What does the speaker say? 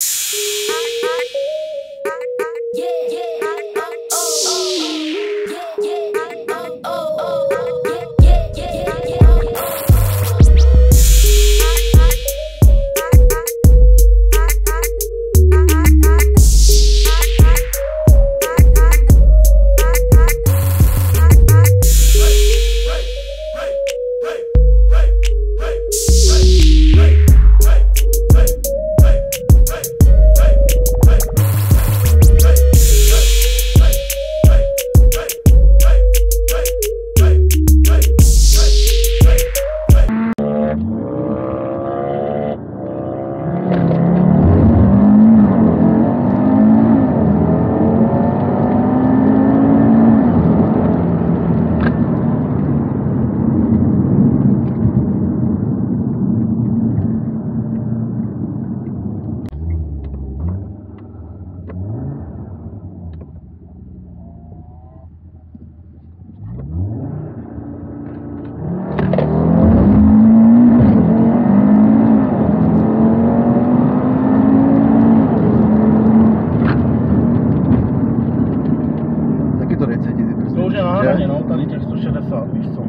Yeah, yeah. ktoré cíti. To už je na hrane, no, tady těch 160, víš co.